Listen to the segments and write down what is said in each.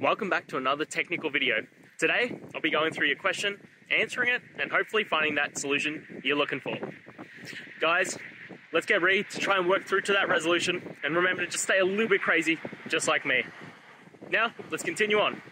welcome back to another technical video. Today, I'll be going through your question, answering it, and hopefully finding that solution you're looking for. Guys, let's get ready to try and work through to that resolution, and remember to just stay a little bit crazy, just like me. Now, let's continue on.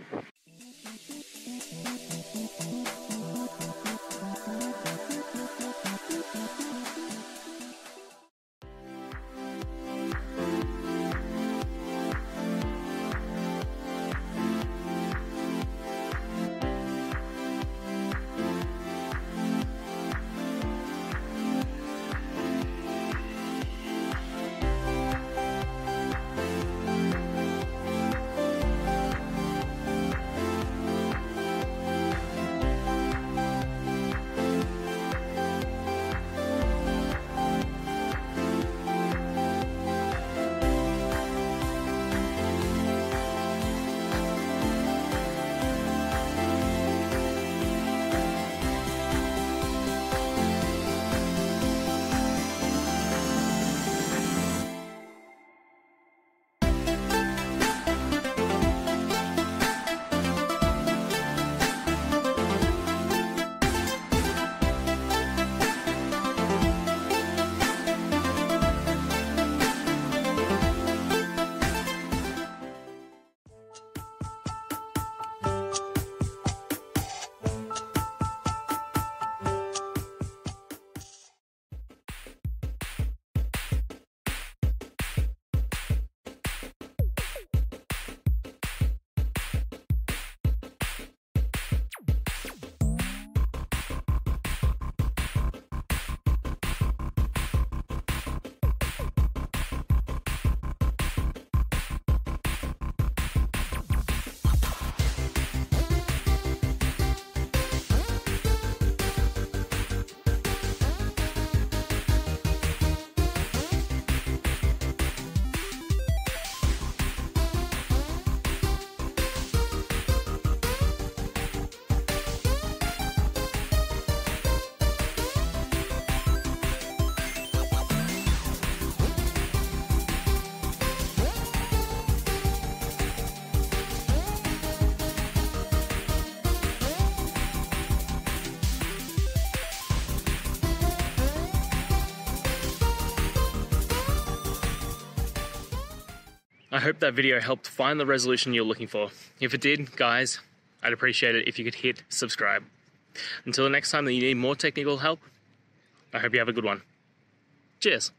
I hope that video helped find the resolution you're looking for. If it did, guys, I'd appreciate it if you could hit subscribe. Until the next time that you need more technical help, I hope you have a good one. Cheers.